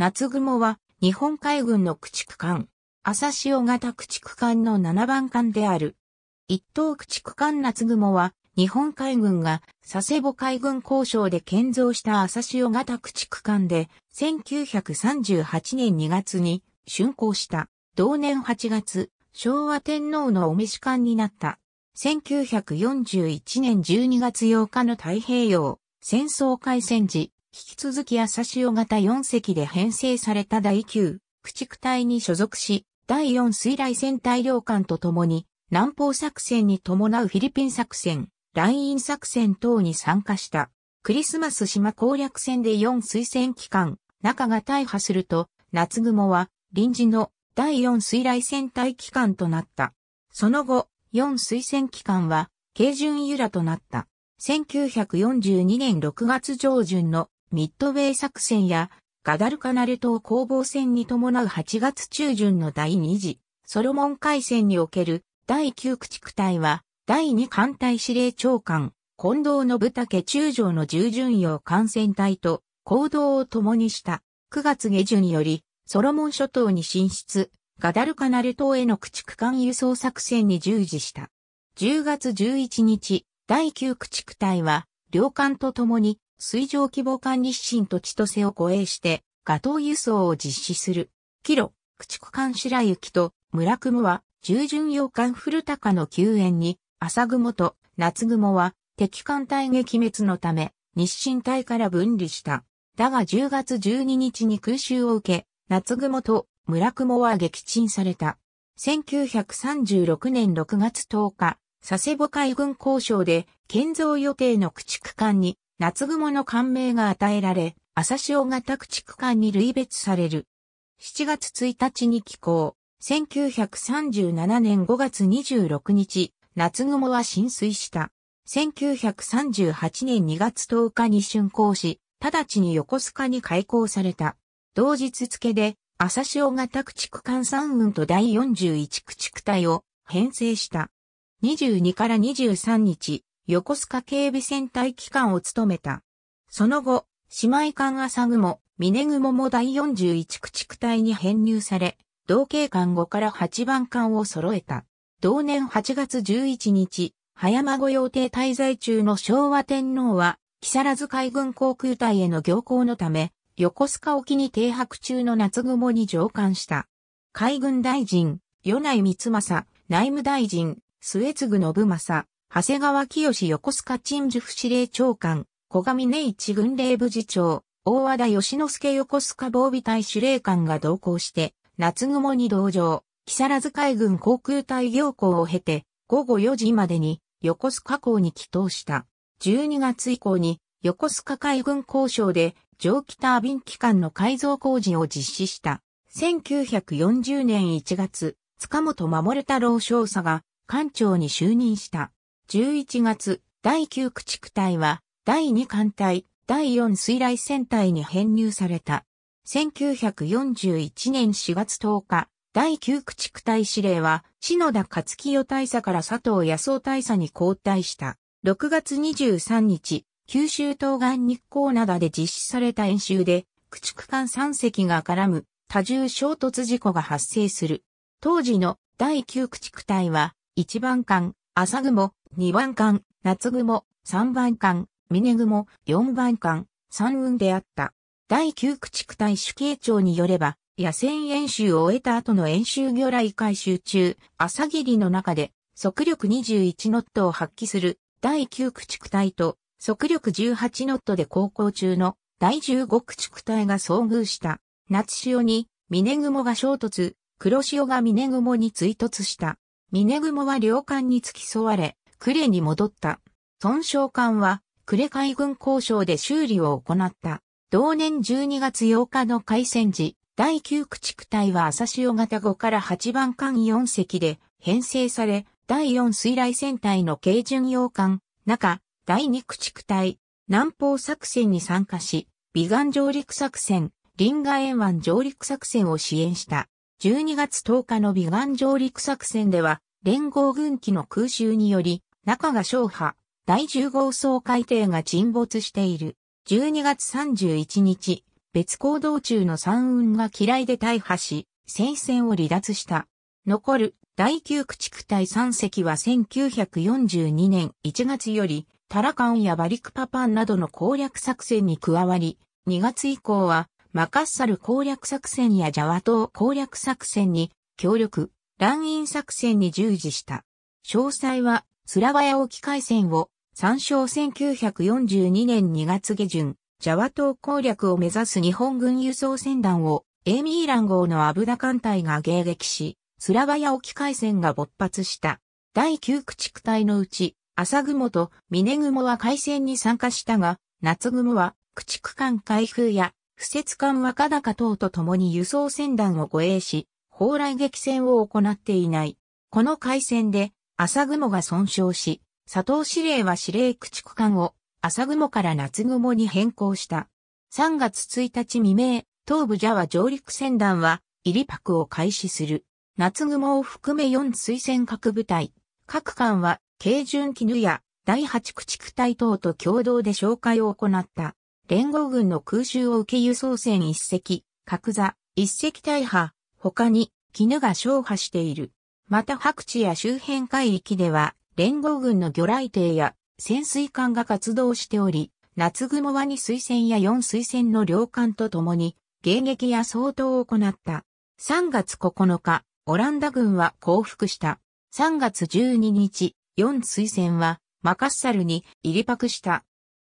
夏雲は日本海軍の駆逐艦、朝潮型駆逐艦の7番艦である。一等駆逐艦夏雲は日本海軍が佐世保海軍交渉で建造した朝潮型駆逐艦で1938年2月に竣工した。同年8月、昭和天皇のお召し艦になった。1941年12月8日の太平洋戦争開戦時、引き続き朝潮型4隻で編成された第9駆逐隊に所属し、第4水雷戦隊領艦と共に南方作戦に伴うフィリピン作戦、ライン作戦等に参加した。クリスマス島攻略戦で4水戦機関、中が大破すると、夏雲は臨時の第4水雷戦隊機関となった。その後、4水戦機関は、軽巡由良となった。1942年6月上旬のミッドウェー作戦やガダルカナル島攻防戦に伴う8月中旬の第2次ソロモン海戦における第9駆逐隊は第2艦隊司令長官近藤信武中将の従順用艦船隊と行動を共にした9月下旬よりソロモン諸島に進出ガダルカナル島への駆逐艦輸送作戦に従事した。10月11日、第9駆逐隊は両艦と共に水上規模艦日清と千歳を護衛して、ガトー輸送を実施する。キロ、駆逐艦白雪と村雲は、従順洋艦古高の救援に、朝雲と夏雲は、敵艦隊撃滅のため、日清隊から分離した。だが10月12日に空襲を受け、夏雲と村雲は撃沈された。1936年6月10日、佐世保海軍交渉で建造予定の駆逐艦に夏雲の艦名が与えられ、朝潮型駆逐艦に類別される。7月1日に寄港。1937年5月26日、夏雲は浸水した。1938年2月10日に竣工し、直ちに横須賀に開港された。同日付で、朝潮型駆逐艦三運と第41駆逐隊を編成した。22から23日、横須賀警備戦隊機関を務めた。その後、姉妹艦朝雲、峰雲も第41駆逐隊に編入され、同型艦5から8番艦を揃えた。同年8月11日、葉山御用邸滞在中の昭和天皇は、木更津海軍航空隊への行幸のため、横須賀沖に停泊中の夏雲に上艦した。海軍大臣、与内光政、内務大臣、末継信正、長谷川清横須賀鎮守府司令長官、小上根一軍令部次長、大和田義之助横須賀防備隊司令官が同行して、夏雲に同乗、木更津海軍航空隊行行を経て、午後4時までに横須賀港に帰投した。12月以降に横須賀海軍交渉で蒸気タービン機関の改造工事を実施した。1940年1月、塚本守太郎少佐が艦長に就任した。11月、第9駆逐隊は、第2艦隊、第4水雷戦隊に編入された。1941年4月10日、第9駆逐隊司令は、篠田勝清大佐から佐藤康夫大佐に交代した。6月23日、九州東岸日光灘で実施された演習で、駆逐艦3隻が絡む多重衝突事故が発生する。当時の第9駆逐隊は、1番艦、朝雲、2番艦、夏雲、3番艦、峰雲、4番艦、三運であった。第9駆逐隊主計長によれば、野戦演習を終えた後の演習魚雷回収中、朝霧の中で、速力21ノットを発揮する第9駆逐隊と、速力18ノットで航行中の第15駆逐隊が遭遇した。夏潮に、峰雲が衝突、黒潮が峰雲に追突した。峰雲は両艦に付き添われ、呉に戻った。損傷艦は、呉海軍交渉で修理を行った。同年12月8日の開戦時、第9駆逐隊は朝潮型5から8番艦4隻で編成され、第4水雷戦隊の軽巡洋艦、中、第2駆逐隊、南方作戦に参加し、美岸上陸作戦、リンガ沿湾上陸作戦を支援した。12月10日の美岸上陸作戦では、連合軍機の空襲により、中が小破、第10号総海艇が沈没している。12月31日、別行動中の山雲が嫌いで大破し、戦線を離脱した。残る第9駆逐隊3隻は1942年1月よりタラカンやバリクパパンなどの攻略作戦に加わり、2月以降はマカッサル攻略作戦やジャワ島攻略作戦に協力、乱印作戦に従事した。詳細は、スラバヤ沖海戦を参照1942年2月下旬、ジャワ島攻略を目指す日本軍輸送船団を、エーミーラン号のアブダ艦隊が迎撃し、スラバヤ沖海戦が勃発した。第9駆逐隊のうち、朝雲と峰雲は海戦に参加したが、夏雲は駆逐艦開封や、不設艦若高等と共に輸送船団を護衛し、砲雷撃戦を行っていない。この海戦で、朝雲が損傷し、佐藤司令は司令駆逐艦を朝雲から夏雲に変更した。3月1日未明、東部ジャワ上陸船団は、入り泊を開始する。夏雲を含め4推薦各部隊。各艦は、軽巡機ヌや第8駆逐隊等と共同で紹介を行った。連合軍の空襲を受け輸送船一隻、角座、一隻大破、他に、絹が勝破している。また白地や周辺海域では、連合軍の魚雷艇や潜水艦が活動しており、夏雲は2水戦や4水戦の両艦と共に、迎撃や相当を行った。3月9日、オランダ軍は降伏した。3月12日、4水戦はマカッサルに入り泊した。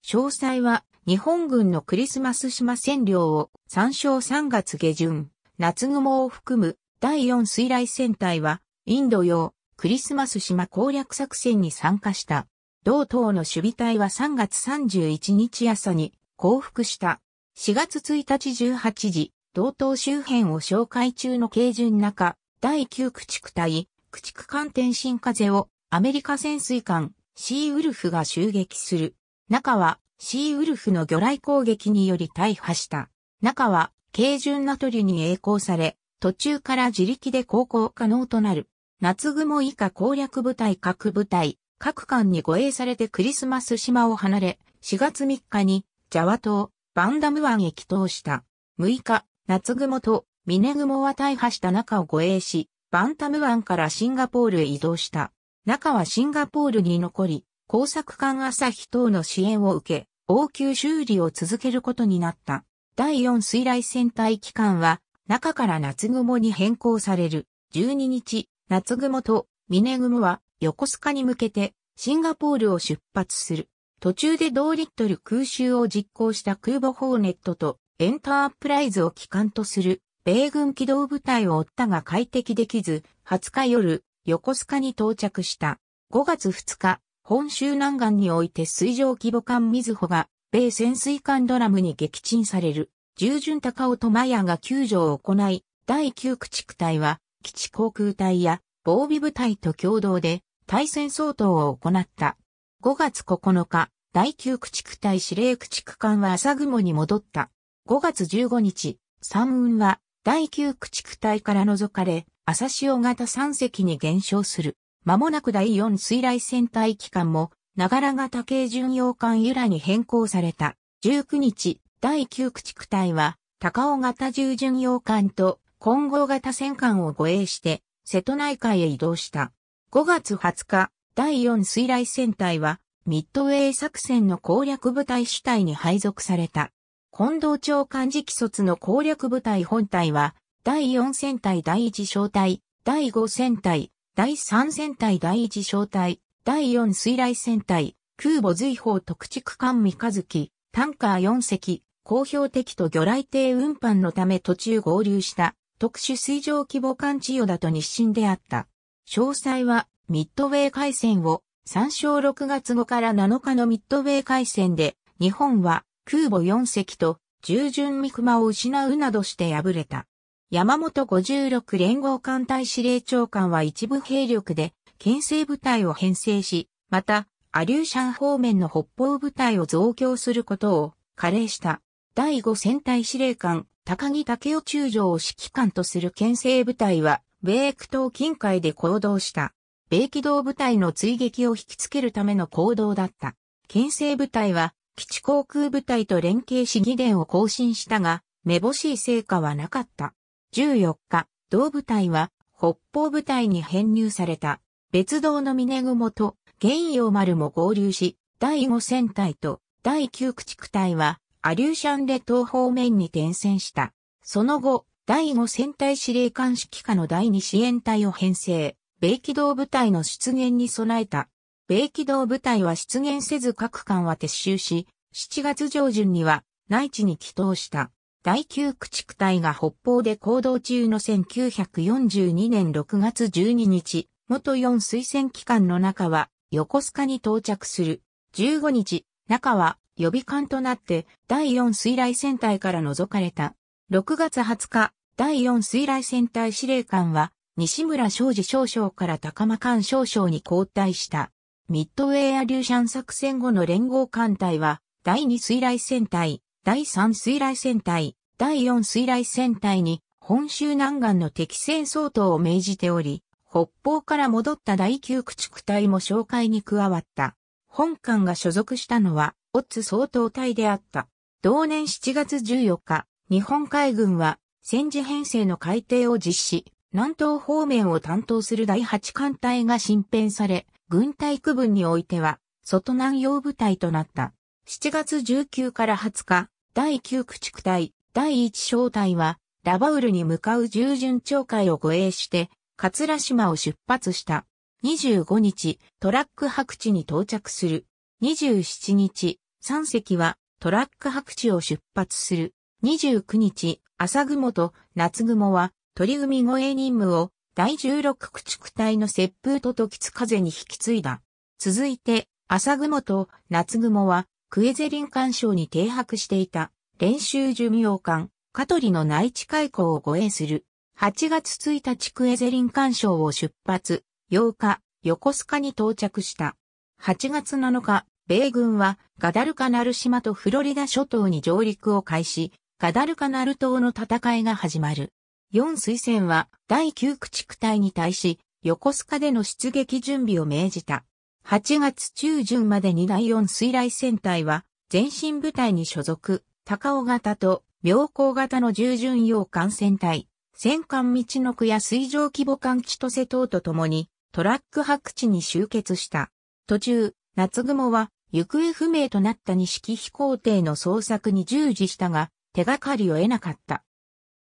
詳細は日本軍のクリスマス島占領を参照3月下旬、夏雲を含む第4水雷戦隊はインド洋クリスマス島攻略作戦に参加した。同党の守備隊は3月31日朝に降伏した。4月1日18時、同党周辺を紹介中の軽巡中、第9駆逐隊、駆逐艦天進風をアメリカ潜水艦シーウルフが襲撃する。中はシーウルフの魚雷攻撃により大破した。中は軽巡ナトリに栄光され、途中から自力で航行可能となる。夏雲以下攻略部隊各部隊、各艦に護衛されてクリスマス島を離れ、4月3日にジャワ島、バンダム湾へ帰島した。6日、夏雲と峰雲は大破した中を護衛し、バンタム湾からシンガポールへ移動した。中はシンガポールに残り、工作艦朝日等の支援を受け、応急修理を続けることになった。第4水雷戦隊機関は、中から夏雲に変更される。12日、夏雲と峰雲は横須賀に向けてシンガポールを出発する。途中で同リットル空襲を実行した空母ホーネットとエンタープライズを機関とする米軍機動部隊を追ったが快適できず、20日夜、横須賀に到着した。5月2日、本州南岸において水上規模艦水穂が、米潜水艦ドラムに撃沈される。従順高尾とマヤが救助を行い、第9駆逐隊は、基地航空隊や防備部隊と共同で、対戦相当を行った。5月9日、第9駆逐隊司令駆逐艦は朝雲に戻った。5月15日、山雲は第9駆逐隊から除かれ、朝潮型3隻に減少する。間もなく第4水雷戦隊機関も、長良型軽巡洋艦由来に変更された。19日、第9駆逐隊は、高尾型重巡洋艦と混合型戦艦を護衛して、瀬戸内海へ移動した。5月20日、第4水雷戦隊は、ミッドウェー作戦の攻略部隊主体に配属された。近藤長官次期卒の攻略部隊本隊は、第4戦隊第1小隊、第5戦隊、第3戦隊第1小隊、第4水雷戦隊、空母随砲特畜艦三日月、タンカー4隻、公表敵と魚雷艇運搬のため途中合流した特殊水上規模艦千代田と日清であった。詳細はミッドウェー海戦を参照6月後から7日のミッドウェー海戦で日本は空母4隻と従順三熊を失うなどして敗れた。山本56連合艦隊司令長官は一部兵力で牽制部隊を編成し、また、アリューシャン方面の北方部隊を増強することを加齢した。第5戦隊司令官、高木武雄中将を指揮官とする牽制部隊は、米区島近海で行動した。米機動部隊の追撃を引きつけるための行動だった。牽制部隊は基地航空部隊と連携し議伝を更新したが、めぼしい成果はなかった。14日、同部隊は北方部隊に編入された。別動の峰雲と玄陽丸も合流し、第5戦隊と第9駆逐隊はアリューシャン列島方面に転戦した。その後、第5戦隊司令官指揮下の第2支援隊を編成、米機動部隊の出現に備えた。米機動部隊は出現せず各艦は撤収し、7月上旬には内地に帰投した。第9駆逐隊が北方で行動中の1942年6月12日、元4推薦機関の中は横須賀に到着する。15日、中は予備艦となって第4水雷戦隊から除かれた。6月20日、第4水雷戦隊司令官は西村昌司少将から高間艦少将に交代した。ミッドウェイアリューシャン作戦後の連合艦隊は第2水雷戦隊、第3水雷戦隊、第4水雷戦隊に本州南岸の敵戦相当を命じており、北方から戻った第9駆逐隊も紹介に加わった。本艦が所属したのは、オッツ総統隊であった。同年7月14日、日本海軍は戦時編成の改定を実施、南東方面を担当する第8艦隊が新編され、軍隊区分においては、外南洋部隊となった。7月19から20日、第9駆逐隊、第1小隊は、ラバウルに向かう従順町会を護衛して、桂島を出発した。25日、トラック白地に到着する。27日、3隻はトラック白地を出発する。29日、朝雲と夏雲は鳥海護衛任務を第16駆逐隊の接風と時津風に引き継いだ。続いて、朝雲と夏雲はクエゼリン艦省に停泊していた練習寿命艦カトリの内地開港を護衛する。8月1日クエゼリン艦省を出発、8日、横須賀に到着した。8月7日、米軍はガダルカナル島とフロリダ諸島に上陸を開始、ガダルカナル島の戦いが始まる。4推薦は第9駆逐隊に対し、横須賀での出撃準備を命じた。8月中旬までに第4水雷戦隊は、前進部隊に所属、高尾型と妙高型の従順用艦戦隊、戦艦道の区や水上規模艦千歳等と共にトラック白地に集結した。途中、夏雲は行方不明となった錦飛行艇の捜索に従事したが、手がかりを得なかった。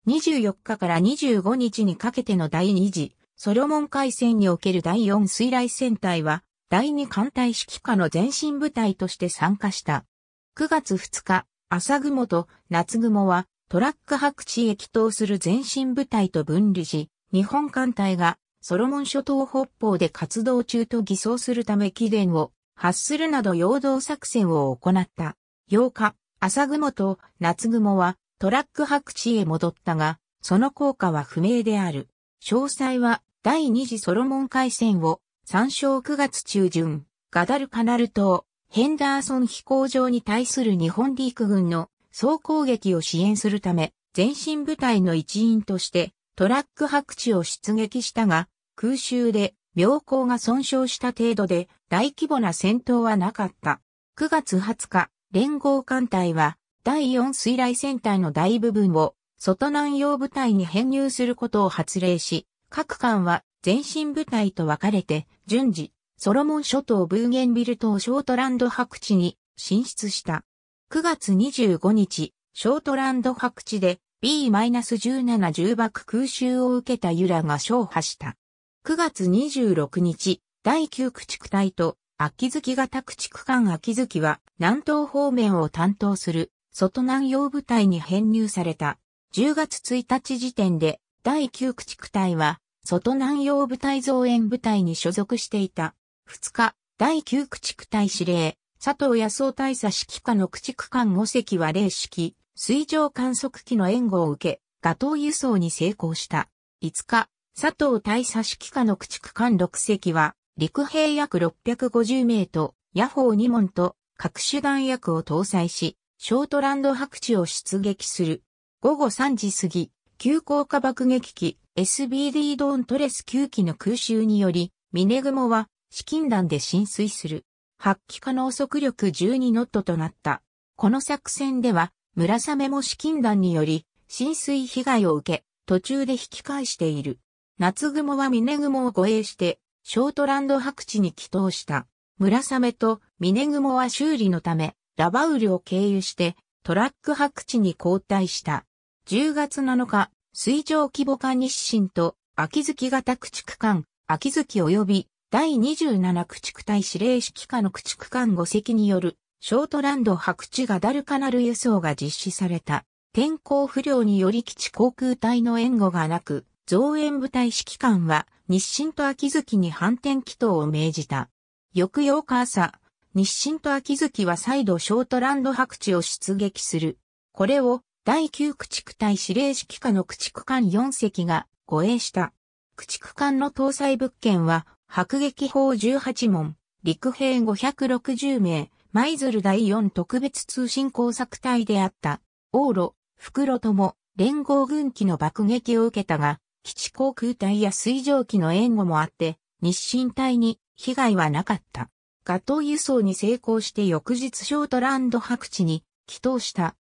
24日から25日にかけての第2次、ソロモン海戦における第4水雷戦隊は、第2艦隊指揮下の前進部隊として参加した。9月2日、朝雲と夏雲はトラック白地へ帰投する前進部隊と分離し、日本艦隊がソロモン諸島北方で活動中と偽装するため起電を発するなど陽動作戦を行った。8日、朝雲と夏雲はトラック白地へ戻ったが、その効果は不明である。詳細は第二次ソロモン海戦を参照9月中旬、ガダルカナル島、ヘンダーソン飛行場に対する日本陸軍の総攻撃を支援するため、前進部隊の一員としてトラック白地を出撃したが、空襲で妙高が損傷した程度で大規模な戦闘はなかった。9月20日、連合艦隊は第4水雷戦隊の大部分を外南洋部隊に編入することを発令し、各艦は前進部隊と分かれて順次、ソロモン諸島ブーゲンビル島ショートランド白地に進出した。9月25日、ショートランド白地で B-17 重爆空襲を受けたユラが勝破した。9月26日、第9駆逐隊と秋月型駆逐艦秋月は南東方面を担当する外南洋部隊に編入された。10月1日時点で第9駆逐隊は外南洋部隊増援部隊に所属していた。2日、第9駆逐隊司令、佐藤康夫大佐指揮下の駆逐艦5隻は0式、水上観測機の援護を受け、ガトー輸送に成功した。5日、佐藤大佐指揮下の駆逐艦6隻は、陸兵約650名と、ヤホー2門と、各種弾薬を搭載し、ショートランド白地を出撃する。午後3時過ぎ、急降下爆撃機 SBD ドーントレス9機の空襲により、峰雲は資金弾で浸水する。発揮可能速力12ノットとなった。この作戦では、村雨も資金弾により浸水被害を受け、途中で引き返している。夏雲は峰雲を護衛して、ショートランド白地に帰投した。村雨と峰雲は修理のため、ラバウルを経由して、トラック白地に交代した。10月7日、水上規模化日清と秋月型駆逐艦、秋月及び第27駆逐隊司令指揮下の駆逐艦5隻によるショートランド白地ガダルカナル輸送が実施された。天候不良により基地航空隊の援護がなく、増援部隊指揮官は日清と秋月に反転祈祷を命じた。翌8日朝、日清と秋月は再度ショートランド白地を出撃する。これを第9駆逐隊司令指揮下の駆逐艦4隻が護衛した。駆逐艦の搭載物件は迫撃砲18門、陸兵560名、舞鶴第4特別通信工作隊であった。往路、袋とも連合軍機の爆撃を受けたが、基地航空隊や水上機の援護もあって、日清隊に被害はなかった。ガトー輸送に成功して翌日ショートランド白地に帰投した。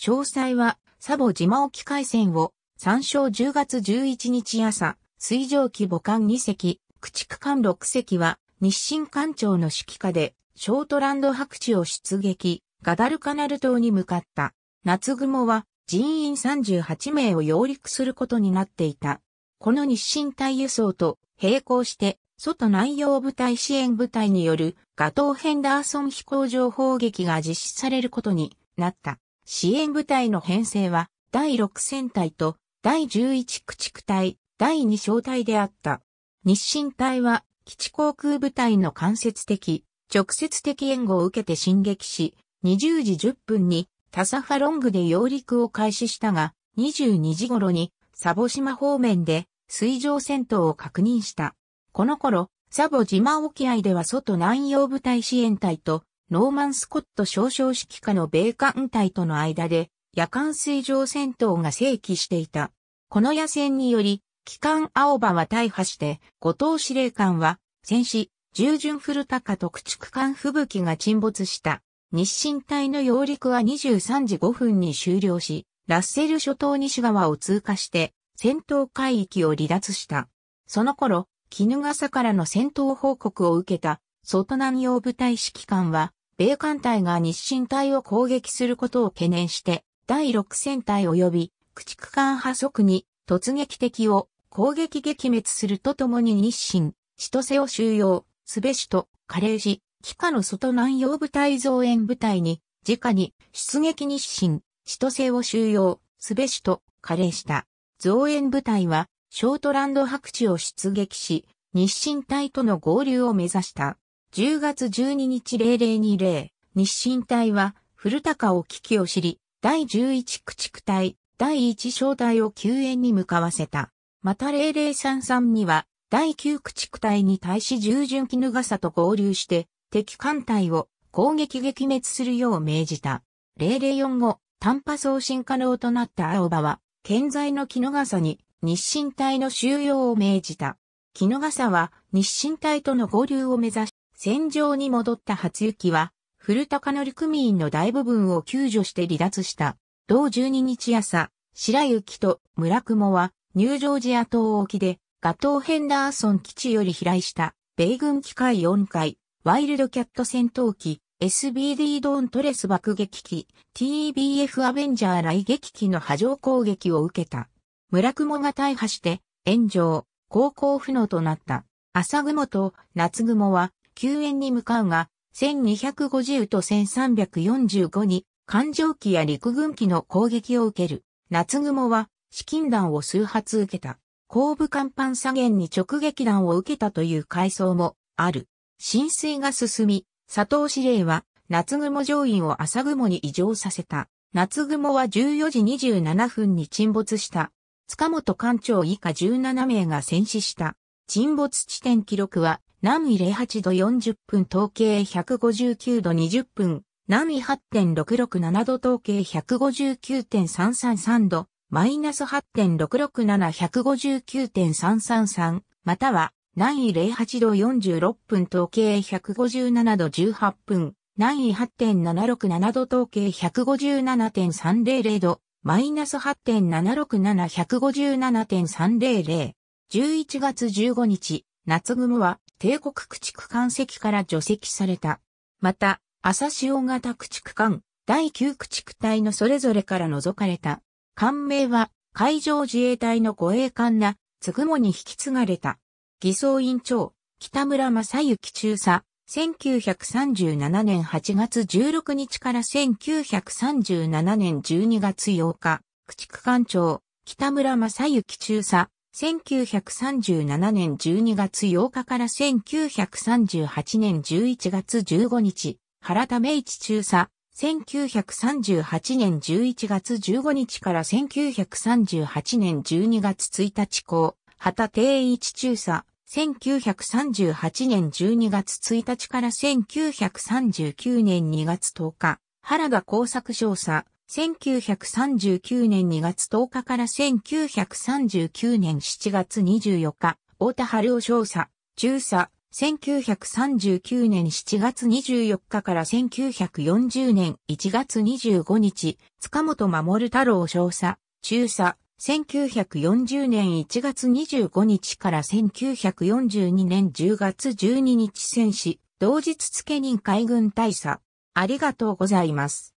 詳細は、サボ島沖海戦を参照10月11日朝、水上機母艦2隻、駆逐艦6隻は日清艦長の指揮下でショートランド白地を出撃、ガダルカナル島に向かった。夏雲は人員38名を揚陸することになっていた。この日清隊輸送と並行して外内洋部隊支援部隊によるガトー・ヘンダーソン飛行場砲撃が実施されることになった。支援部隊の編成は第6戦隊と第11駆逐隊、第2小隊であった。日清隊は基地航空部隊の間接的、直接的援護を受けて進撃し、20時10分にタサファロングで揚陸を開始したが、22時頃にサボ島方面で水上戦闘を確認した。この頃、サボ島沖合では外南洋部隊支援隊とノーマン・スコット少将指揮下の米艦隊との間で夜間水上戦闘が正規していた。この野戦により、機関青葉は大破して、後藤司令官は戦死、従順古高と駆逐艦吹雪が沈没した。日清隊の揚陸は23時5分に終了し、ラッセル諸島西側を通過して、戦闘海域を離脱した。その頃、絹笠からの戦闘報告を受けた、外南洋部隊指揮官は、米艦隊が日清隊を攻撃することを懸念して、第6戦隊及び駆逐艦破速に突撃敵を攻撃撃滅するとともに日清、千歳を収容、すべしと、加齢し、機下の外南洋部隊増援部隊に、直に出撃日清、千歳を収容、すべしと、加齢した。増援部隊は、ショートランド白地を出撃し、日清隊との合流を目指した。10月12日0020、日清隊は、古高を危機を知り、第11駆逐隊、第1小隊を救援に向かわせた。また0033には、第9駆逐隊に対し従順絹笠と合流して、敵艦隊を攻撃撃滅するよう命じた。0045、短波送信可能となった青葉は、健在の絹笠に日清隊の収容を命じた。絹笠は日清隊との合流を目指し、戦場に戻った初雪は、古高乗組員の大部分を救助して離脱した。同12日朝、白雪と村雲は、ニュージョージア島沖で、ガトーヘンダーソン基地より飛来した、米軍機械4回、ワイルドキャット戦闘機、SBD ドーントレス爆撃機、TBF アベンジャー来撃機の波状攻撃を受けた。村雲が大破して、炎上、航行不能となった。朝雲と夏雲は救援に向かうが、1250と1345に艦上機や陸軍機の攻撃を受ける。夏雲は資金弾を数発受けた。後部甲板左舷に直撃弾を受けたという階層もある。浸水が進み、佐藤司令は夏雲乗員を朝雲に移乗させた。夏雲は14時27分に沈没した。塚本艦長以下17名が戦死した。沈没地点記録は南緯08度40分統計159度20分、南緯8.667度統計159.333度、マイナス8.667-159.333、または南緯08度46分統計157度18分、南緯8.767度統計157.300度、マイナス8.767-157.300。11月15日、夏雲は帝国駆逐艦石から除籍された。また、朝潮型駆逐艦、第9駆逐隊のそれぞれから除かれた。艦名は海上自衛隊の護衛艦な、つぐもに引き継がれた。偽装委員長、北村正幸中佐、1937年8月16日から1937年12月8日、駆逐艦長、北村正幸中佐、1937年12月8日から1938年11月15日、原田明一中佐、1938年11月15日から1938年12月1日公、畑定一中佐、1938年12月1日から1939年2月10日、原田工作少佐、1939年2月10日から1939年7月24日、大田春夫少佐、中佐、1939年7月24日から1940年1月25日、塚本守太郎少佐、中佐、1940年1月25日から1942年10月12日戦死、同日付任海軍大佐。ありがとうございます。